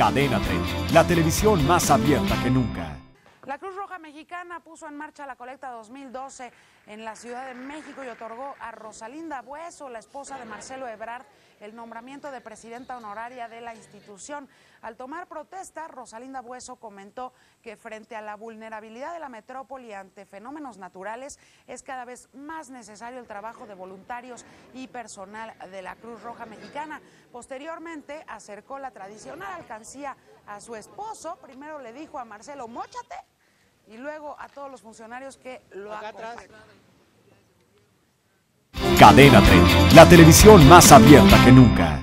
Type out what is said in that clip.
Cadena 30, la televisión más abierta que nunca. La Cruz Roja Mexicana puso en marcha la colecta 2012 en la Ciudad de México y otorgó a Rosalinda Bueso, la esposa de Marcelo Ebrard, el nombramiento de presidenta honoraria de la institución. Al tomar protesta, Rosalinda Bueso comentó que frente a la vulnerabilidad de la metrópoli ante fenómenos naturales es cada vez más necesario el trabajo de voluntarios y personal de la Cruz Roja Mexicana. Posteriormente acercó la tradicional alcancía a su esposo. Primero le dijo a Marcelo, móchate y luego a todos los funcionarios que lo acompañan. Cadena 30, la televisión más abierta que nunca.